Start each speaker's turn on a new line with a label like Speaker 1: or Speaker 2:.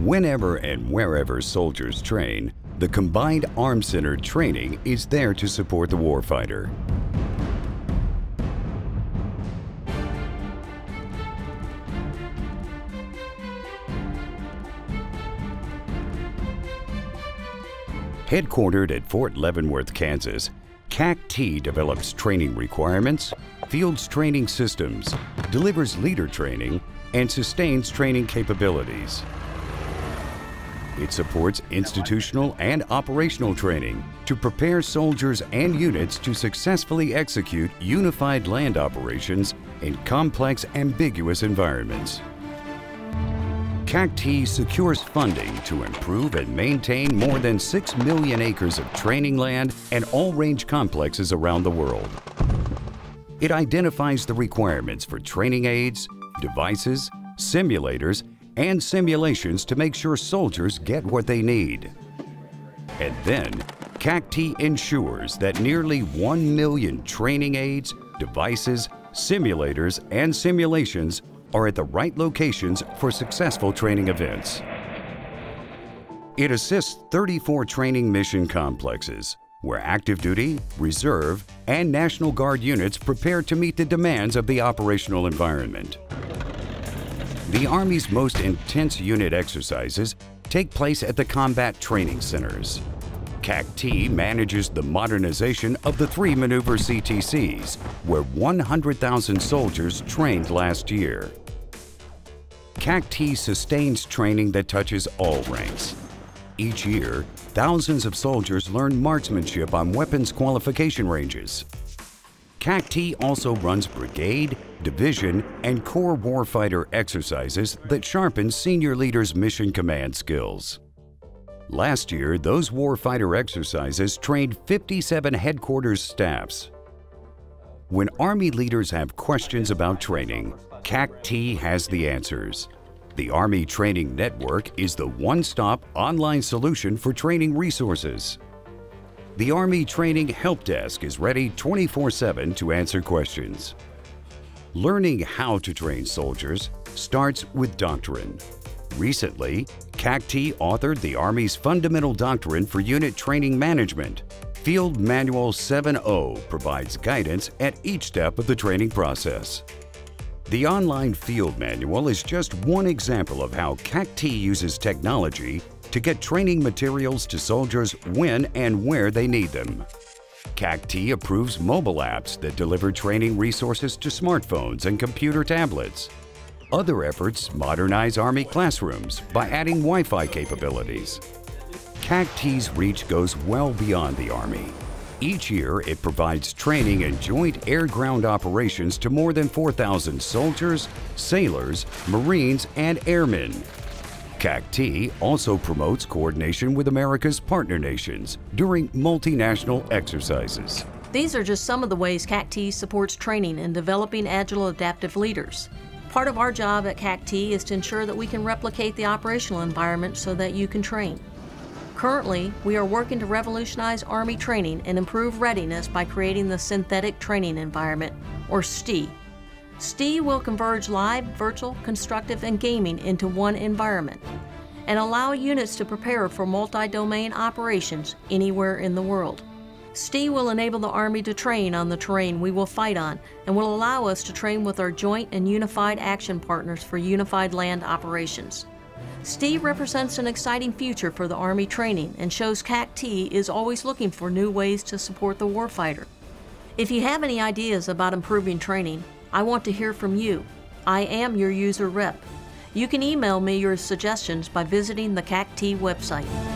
Speaker 1: Whenever and wherever soldiers train, the Combined Arms Center training is there to support the warfighter. Headquartered at Fort Leavenworth, Kansas, CAC-T develops training requirements, fields training systems, delivers leader training, and sustains training capabilities. It supports institutional and operational training to prepare soldiers and units to successfully execute unified land operations in complex, ambiguous environments. CAC-T secures funding to improve and maintain more than 6 million acres of training land and all-range complexes around the world. It identifies the requirements for training aids, devices, simulators, and simulations to make sure soldiers get what they need. And then, CAC-T ensures that nearly 1 million training aids, devices, simulators, and simulations are at the right locations for successful training events. It assists 34 training mission complexes where active duty, reserve, and National Guard units prepare to meet the demands of the operational environment. The Army's most intense unit exercises take place at the combat training centers. CAC-T manages the modernization of the three maneuver CTCs, where 100,000 soldiers trained last year. CAC-T sustains training that touches all ranks. Each year, thousands of soldiers learn marksmanship on weapons qualification ranges. CAC-T also runs brigade, division, and corps warfighter exercises that sharpen senior leaders' mission command skills. Last year, those warfighter exercises trained 57 headquarters staffs. When Army leaders have questions about training, CAC-T has the answers. The Army Training Network is the one-stop online solution for training resources. The Army Training Help Desk is ready 24-7 to answer questions. Learning how to train soldiers starts with doctrine. Recently, CAC-T authored the Army's Fundamental Doctrine for Unit Training Management. Field Manual 7.0 provides guidance at each step of the training process. The online field manual is just one example of how CAC-T uses technology to get training materials to soldiers when and where they need them. CAC-T approves mobile apps that deliver training resources to smartphones and computer tablets. Other efforts modernize Army classrooms by adding Wi-Fi capabilities. CAC-T's reach goes well beyond the Army each year, it provides training in joint air-ground operations to more than 4,000 soldiers, sailors, Marines, and airmen. CAC-T also promotes coordination with America's partner nations during multinational exercises.
Speaker 2: These are just some of the ways CAC-T supports training in developing agile adaptive leaders. Part of our job at CAC-T is to ensure that we can replicate the operational environment so that you can train. Currently, we are working to revolutionize Army training and improve readiness by creating the Synthetic Training Environment, or STE. STE will converge live, virtual, constructive, and gaming into one environment and allow units to prepare for multi-domain operations anywhere in the world. STE will enable the Army to train on the terrain we will fight on and will allow us to train with our joint and unified action partners for unified land operations. STE represents an exciting future for the Army training and shows CAC-T is always looking for new ways to support the warfighter. If you have any ideas about improving training, I want to hear from you. I am your user rep. You can email me your suggestions by visiting the CAC-T website.